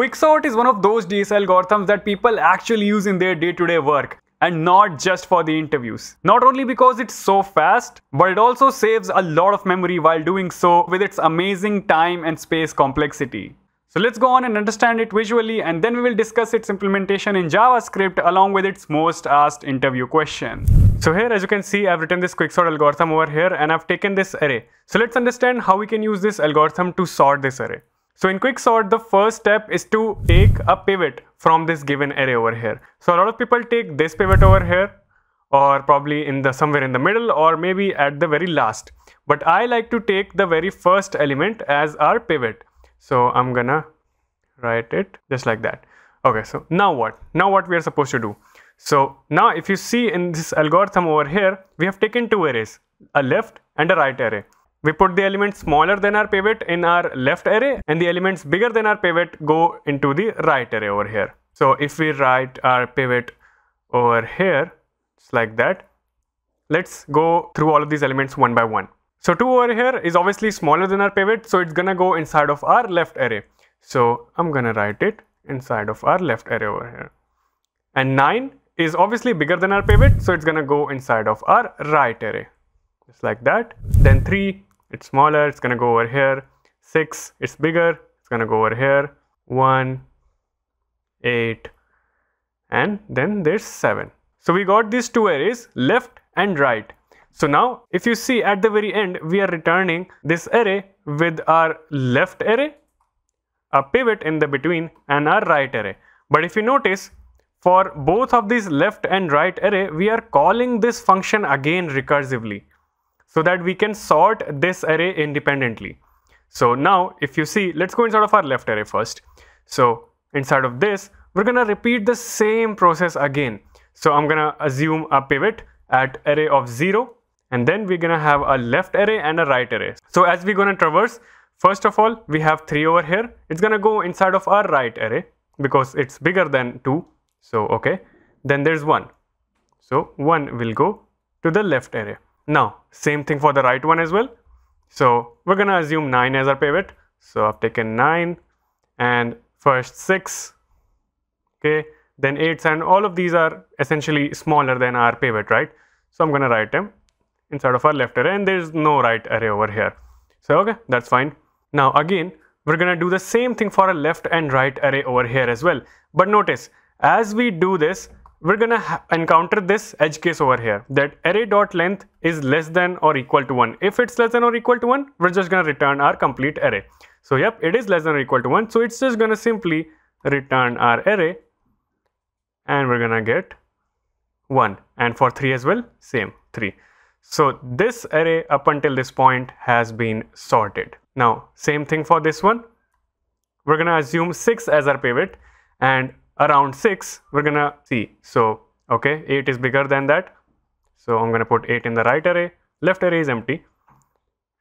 Quicksort is one of those DSA algorithms that people actually use in their day-to-day -day work and not just for the interviews. Not only because it's so fast, but it also saves a lot of memory while doing so with its amazing time and space complexity. So let's go on and understand it visually and then we will discuss its implementation in JavaScript along with its most asked interview question. So here as you can see I've written this quicksort algorithm over here and I've taken this array. So let's understand how we can use this algorithm to sort this array. So in quicksort the first step is to take a pivot from this given array over here. So a lot of people take this pivot over here or probably in the somewhere in the middle or maybe at the very last. But I like to take the very first element as our pivot. So i'm gonna write it just like that. Okay so now what? Now what we are supposed to do? So now if you see in this algorithm over here we have taken two arrays a left and a right array we put the elements smaller than our pivot in our left array and the elements bigger than our pivot go into the right array over here so if we write our pivot over here just like that let's go through all of these elements one by one so 2 over here is obviously smaller than our pivot, so it's gonna go inside of our left array. So I'm gonna write it inside of our left array over here. And 9 is obviously bigger than our pivot, so it's gonna go inside of our right array. Just like that. Then 3, it's smaller, it's gonna go over here. 6, it's bigger, it's gonna go over here. 1, 8, and then there's 7. So we got these two arrays, left and right. So now if you see at the very end, we are returning this array with our left array, a pivot in the between and our right array. But if you notice, for both of these left and right array, we are calling this function again recursively so that we can sort this array independently. So now if you see, let's go inside of our left array first. So inside of this, we're gonna repeat the same process again. So I'm gonna assume a pivot at array of 0 and then we're gonna have a left array and a right array. So as we're gonna traverse, first of all, we have 3 over here. It's gonna go inside of our right array because it's bigger than 2. So okay, then there's 1. So 1 will go to the left array. Now, same thing for the right one as well. So we're gonna assume 9 as our pivot. So I've taken 9 and first 6, okay, then 8s and all of these are essentially smaller than our pivot, right? So I'm gonna write them inside of our left array and there's no right array over here. So okay, that's fine. Now again, we're gonna do the same thing for a left and right array over here as well. But notice, as we do this, we're gonna encounter this edge case over here that array dot length is less than or equal to 1. If it's less than or equal to 1, we're just gonna return our complete array. So yep, it is less than or equal to 1. So it's just gonna simply return our array and we're gonna get 1 and for 3 as well same 3 so this array up until this point has been sorted. Now, same thing for this one. We're to assume 6 as our pivot and around 6 we're to see. So, okay, 8 is bigger than that. So I'm to put 8 in the right array. Left array is empty.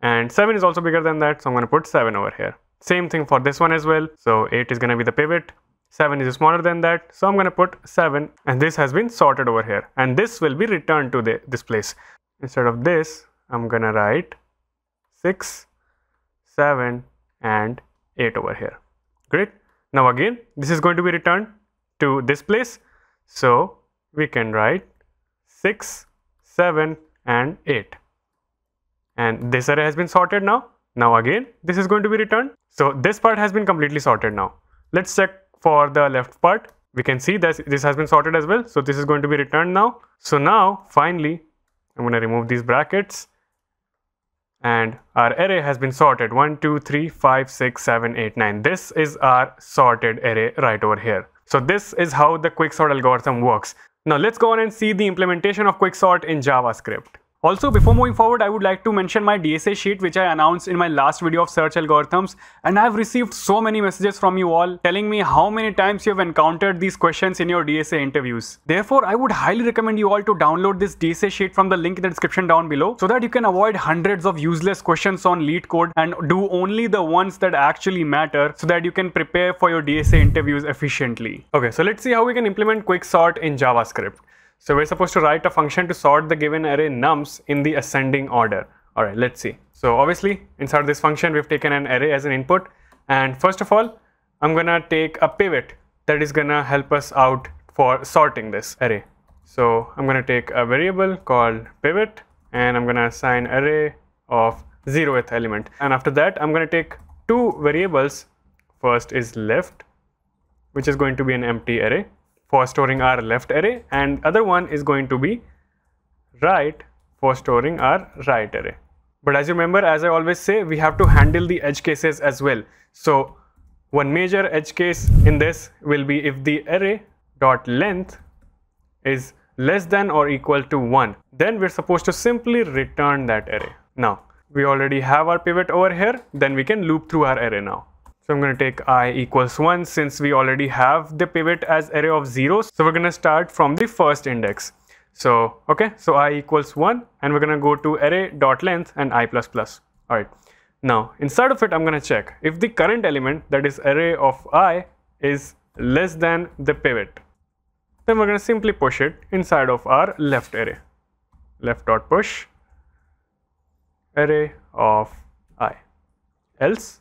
And 7 is also bigger than that. So I'm to put 7 over here. Same thing for this one as well. So 8 is to be the pivot. 7 is smaller than that. So I'm to put 7 and this has been sorted over here. And this will be returned to the, this place. Instead of this, I'm gonna write 6, 7 and 8 over here. Great. Now again, this is going to be returned to this place. So we can write 6, 7 and 8. And this array has been sorted now. Now again, this is going to be returned. So this part has been completely sorted now. Let's check for the left part. We can see that this has been sorted as well. So this is going to be returned now. So now finally I'm going to remove these brackets and our array has been sorted 1 2 3 5 6 7 8 9 this is our sorted array right over here so this is how the quicksort algorithm works. Now let's go on and see the implementation of quicksort in javascript also, before moving forward, I would like to mention my DSA sheet which I announced in my last video of search algorithms and I've received so many messages from you all telling me how many times you have encountered these questions in your DSA interviews. Therefore, I would highly recommend you all to download this DSA sheet from the link in the description down below so that you can avoid hundreds of useless questions on LeetCode and do only the ones that actually matter so that you can prepare for your DSA interviews efficiently. Okay, so let's see how we can implement quicksort in JavaScript. So we're supposed to write a function to sort the given array nums in the ascending order. All right, let's see. So obviously inside this function, we've taken an array as an input. And first of all, I'm gonna take a pivot that is gonna help us out for sorting this array. So I'm gonna take a variable called pivot and I'm gonna assign array of zeroth element. And after that, I'm gonna take two variables. First is left, which is going to be an empty array for storing our left array and other one is going to be right for storing our right array. But as you remember, as I always say, we have to handle the edge cases as well. So one major edge case in this will be if the array dot length is less than or equal to 1, then we're supposed to simply return that array. Now, we already have our pivot over here, then we can loop through our array now. So I'm going to take i equals 1 since we already have the pivot as array of zeros. So we're going to start from the first index. So, okay, so i equals 1 and we're going to go to array dot length and i plus plus. All right. Now, inside of it, I'm going to check if the current element that is array of i is less than the pivot. Then we're going to simply push it inside of our left array. Left dot push array of i. Else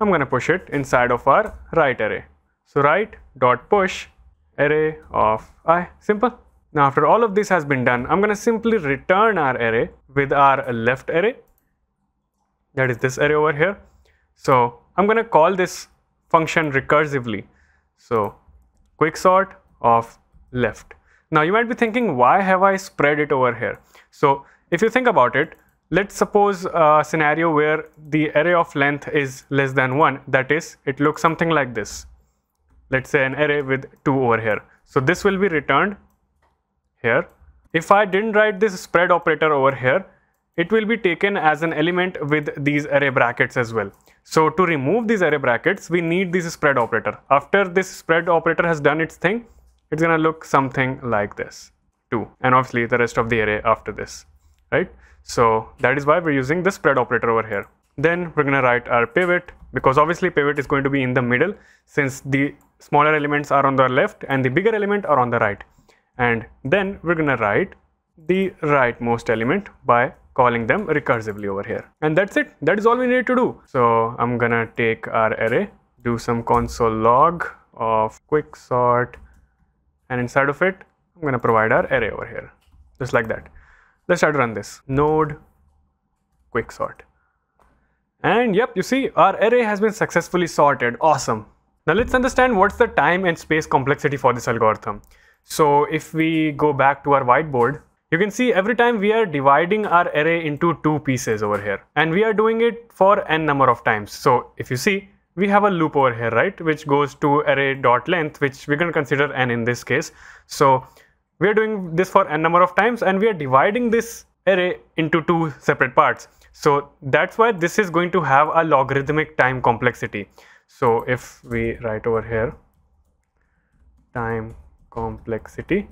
I'm going to push it inside of our right array. So right dot push array of i, simple. Now after all of this has been done, I'm going to simply return our array with our left array. That is this array over here. So I'm going to call this function recursively. So quicksort of left. Now you might be thinking, why have I spread it over here? So if you think about it, Let's suppose a scenario where the array of length is less than 1. That is, it looks something like this. Let's say an array with 2 over here. So this will be returned here. If I didn't write this spread operator over here, it will be taken as an element with these array brackets as well. So to remove these array brackets, we need this spread operator. After this spread operator has done its thing, it's gonna look something like this too. And obviously the rest of the array after this, right? So that is why we're using the spread operator over here. Then we're going to write our pivot because obviously pivot is going to be in the middle since the smaller elements are on the left and the bigger element are on the right. And then we're going to write the rightmost element by calling them recursively over here. And that's it. That is all we need to do. So I'm going to take our array, do some console log of quicksort and inside of it, I'm going to provide our array over here just like that. Let's try to run this. Node quicksort. And yep, you see our array has been successfully sorted. Awesome. Now let's understand what's the time and space complexity for this algorithm. So if we go back to our whiteboard, you can see every time we are dividing our array into two pieces over here and we are doing it for n number of times. So if you see, we have a loop over here, right? Which goes to array dot length, which we're going to consider n in this case. So we are doing this for n number of times and we are dividing this array into two separate parts. So that's why this is going to have a logarithmic time complexity. So if we write over here, time complexity,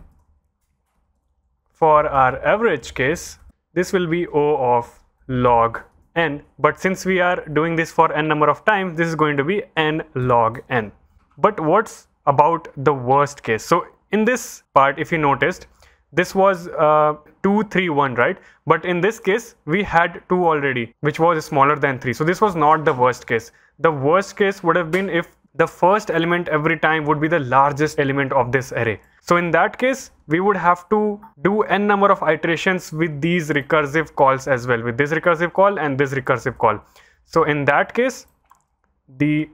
for our average case, this will be O of log n. But since we are doing this for n number of times, this is going to be n log n. But what's about the worst case? So in this part, if you noticed, this was uh, 2, 3, 1, right? But in this case, we had 2 already, which was smaller than 3. So this was not the worst case. The worst case would have been if the first element every time would be the largest element of this array. So in that case, we would have to do n number of iterations with these recursive calls as well, with this recursive call and this recursive call. So in that case, the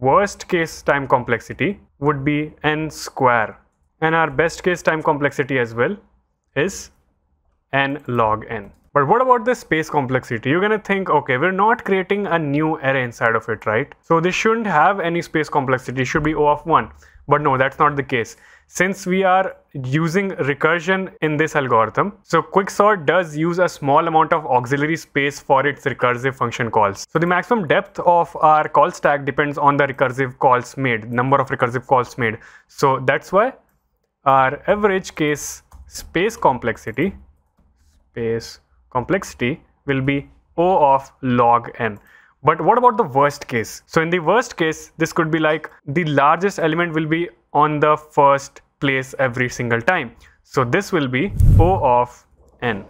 worst case time complexity would be n square and our best case time complexity as well is n log n. But what about the space complexity? You're gonna think, okay, we're not creating a new array inside of it, right? So this shouldn't have any space complexity, it should be O of 1. But no, that's not the case. Since we are using recursion in this algorithm, so quicksort does use a small amount of auxiliary space for its recursive function calls. So the maximum depth of our call stack depends on the recursive calls made, number of recursive calls made. So that's why our average case space complexity space complexity will be O of log n. But what about the worst case? So in the worst case, this could be like the largest element will be on the first place every single time. So this will be O of n.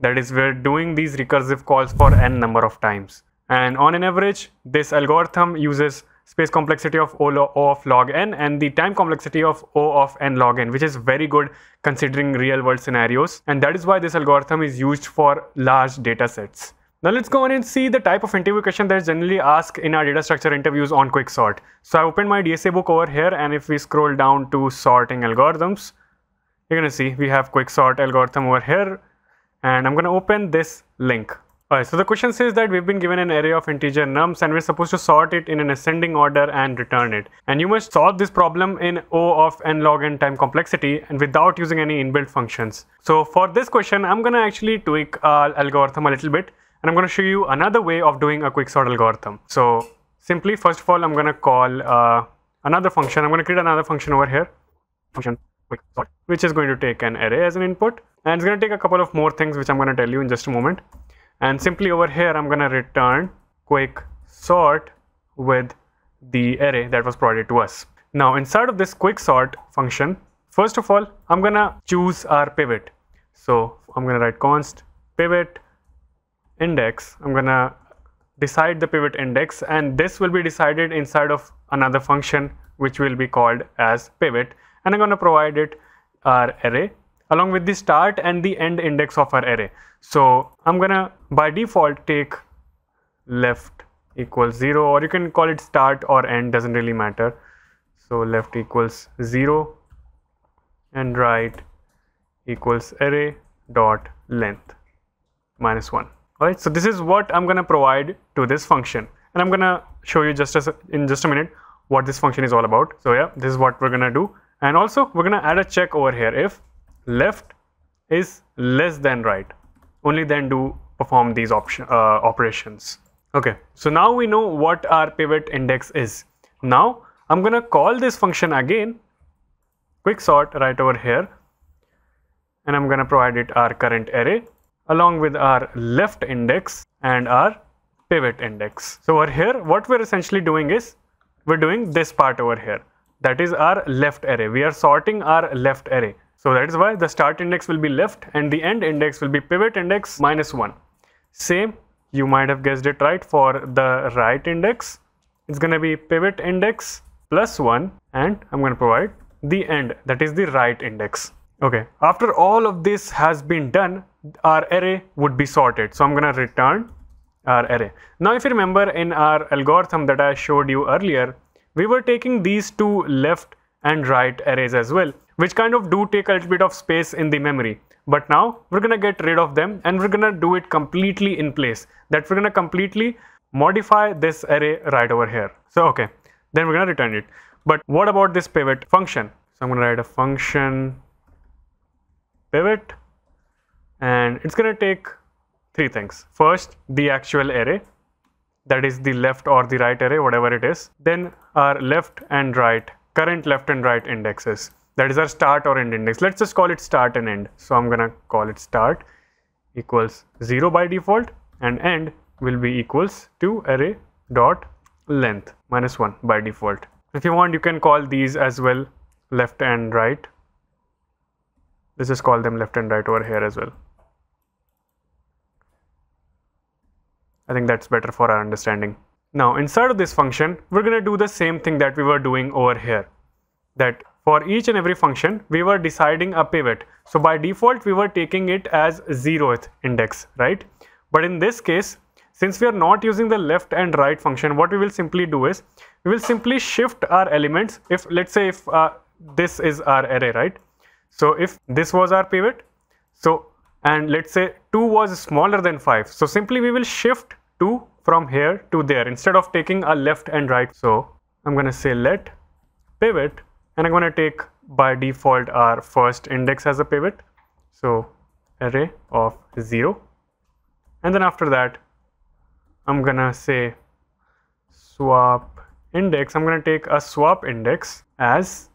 That is, we're doing these recursive calls for n number of times. And on an average, this algorithm uses space complexity of o, of log n and the time complexity of o of n log n which is very good considering real world scenarios and that is why this algorithm is used for large data sets. Now let's go on and see the type of interview question that is generally asked in our data structure interviews on Quicksort. So I opened my DSA book over here and if we scroll down to sorting algorithms, you're gonna see we have Quicksort algorithm over here and I'm gonna open this link. Alright, so the question says that we've been given an array of integer nums and we're supposed to sort it in an ascending order and return it. And you must solve this problem in O of n log n time complexity and without using any inbuilt functions. So for this question, I'm gonna actually tweak our algorithm a little bit and I'm gonna show you another way of doing a quicksort algorithm. So simply, first of all, I'm gonna call uh, another function. I'm gonna create another function over here, function quicksort, which is going to take an array as an input. And it's gonna take a couple of more things, which I'm gonna tell you in just a moment and simply over here I'm gonna return quick sort with the array that was provided to us. Now inside of this quick sort function, first of all, I'm gonna choose our pivot. So I'm gonna write const pivot index. I'm gonna decide the pivot index and this will be decided inside of another function which will be called as pivot and I'm gonna provide it our array along with the start and the end index of our array. So I'm gonna by default take left equals 0 or you can call it start or end doesn't really matter. So left equals 0 and right equals array dot length minus 1. Alright, so this is what I'm gonna provide to this function and I'm gonna show you just as in just a minute what this function is all about. So yeah, this is what we're gonna do and also we're gonna add a check over here if left is less than right. Only then do perform these option uh, operations. Okay so now we know what our pivot index is. Now i'm gonna call this function again quick sort right over here and i'm gonna provide it our current array along with our left index and our pivot index. So over here what we're essentially doing is we're doing this part over here. That is our left array. We are sorting our left array so that is why the start index will be left and the end index will be pivot index minus 1. Same, you might have guessed it right for the right index. It's going to be pivot index plus 1 and I'm going to provide the end that is the right index. Okay, after all of this has been done, our array would be sorted. So I'm going to return our array. Now if you remember in our algorithm that I showed you earlier, we were taking these two left and right arrays as well which kind of do take a little bit of space in the memory. But now we're gonna get rid of them and we're gonna do it completely in place. That we're gonna completely modify this array right over here. So okay, then we're gonna return it. But what about this pivot function? So I'm gonna write a function pivot and it's gonna take three things. First, the actual array that is the left or the right array, whatever it is. Then our left and right, current left and right indexes. That is our start or end index. Let's just call it start and end. So i'm gonna call it start equals 0 by default and end will be equals to array dot length minus 1 by default. If you want you can call these as well left and right. Let's just call them left and right over here as well. I think that's better for our understanding. Now inside of this function, we're going to do the same thing that we were doing over here. That for each and every function, we were deciding a pivot. So by default, we were taking it as zeroth index, right? But in this case, since we are not using the left and right function, what we will simply do is, we will simply shift our elements. If let's say if uh, this is our array, right? So if this was our pivot, so and let's say 2 was smaller than 5. So simply we will shift 2 from here to there. Instead of taking a left and right. So I'm going to say let pivot and I'm going to take by default our first index as a pivot. So array of 0 and then after that I'm gonna say swap index. I'm gonna take a swap index as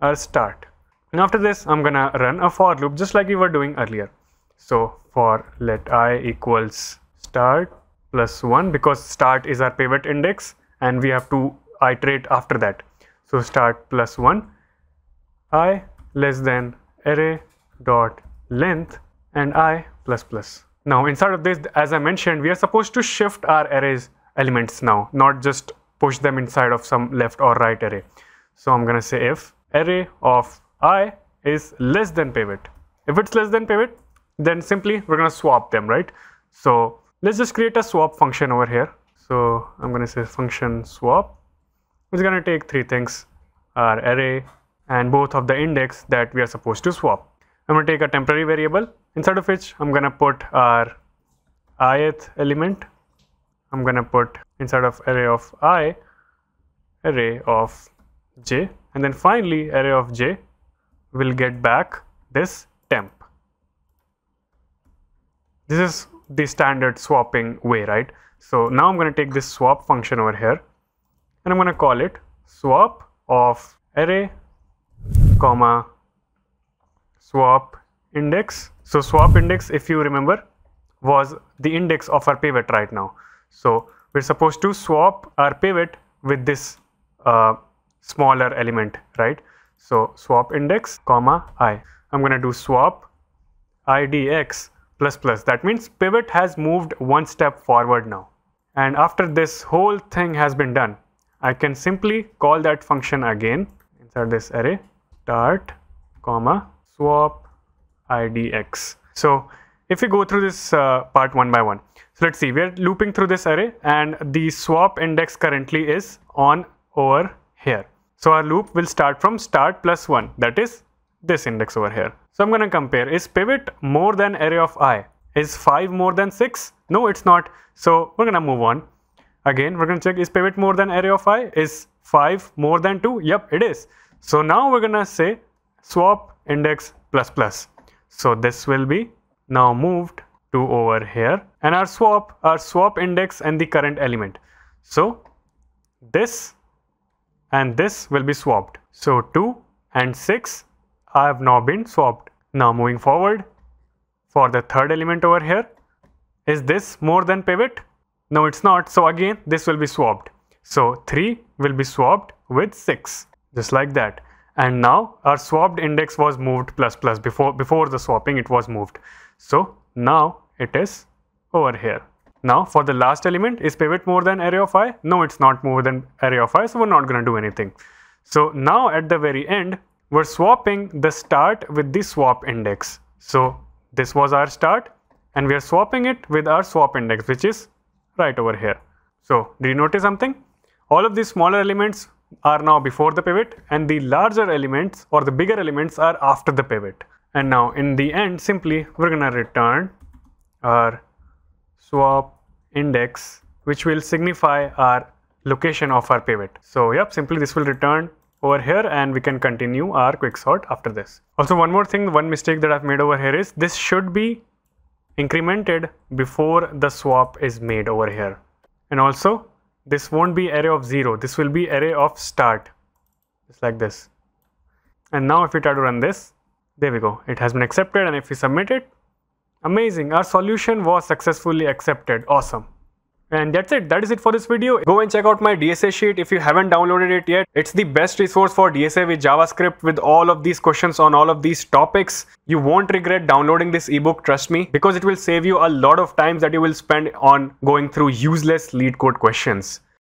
our start. And after this I'm gonna run a for loop just like we were doing earlier. So for let i equals start plus 1 because start is our pivot index and we have to iterate after that so start plus 1 i less than array dot length and i plus plus. Now inside of this as I mentioned we are supposed to shift our arrays elements now not just push them inside of some left or right array. So I'm gonna say if array of i is less than pivot. If it's less than pivot, then simply we're gonna swap them, right? So let's just create a swap function over here. So I'm gonna say function swap. It's gonna take three things, our array and both of the index that we are supposed to swap. I'm gonna take a temporary variable inside of which I'm gonna put our ith element. I'm gonna put inside of array of i array of j and then finally array of j will get back this temp. This is the standard swapping way, right? So now I'm going to take this swap function over here and I'm going to call it swap of array comma swap index. So swap index, if you remember, was the index of our pivot right now. So we're supposed to swap our pivot with this uh, smaller element, right? So swap index comma i. I'm going to do swap idx plus plus. That means pivot has moved one step forward now. And after this whole thing has been done, I can simply call that function again inside this array start comma swap idx. So if we go through this uh, part one by one, so let's see, we're looping through this array and the swap index currently is on over here. So our loop will start from start plus 1 that is this index over here. So I'm going to compare is pivot more than array of i? Is 5 more than 6? No it's not. So we're going to move on. Again we're going to check is pivot more than array of i? Is 5 more than 2? Yep it is. So now we're going to say swap index plus plus. So this will be now moved to over here and our swap our swap index and the current element. So this and this will be swapped. So 2 and 6 have now been swapped. Now moving forward for the third element over here. Is this more than pivot? No, it's not. So again, this will be swapped. So 3 will be swapped with 6, just like that. And now our swapped index was moved plus plus before, before the swapping it was moved. So now it is over here. Now for the last element, is pivot more than array of i? No, it's not more than array of i, so we're not going to do anything. So now at the very end, we're swapping the start with the swap index. So this was our start and we are swapping it with our swap index, which is right over here. So did you notice something? All of these smaller elements are now before the pivot and the larger elements or the bigger elements are after the pivot. And now in the end, simply we're going to return our swap index which will signify our location of our pivot. So yep, simply this will return over here and we can continue our quicksort after this. Also one more thing, one mistake that I've made over here is this should be incremented before the swap is made over here. And also this won't be array of 0, this will be array of start, just like this. And now if we try to run this, there we go, it has been accepted and if we submit it, Amazing, our solution was successfully accepted. Awesome. And that's it. That is it for this video. Go and check out my DSA sheet if you haven't downloaded it yet. It's the best resource for DSA with JavaScript with all of these questions on all of these topics. You won't regret downloading this ebook, trust me, because it will save you a lot of times that you will spend on going through useless LeetCode questions.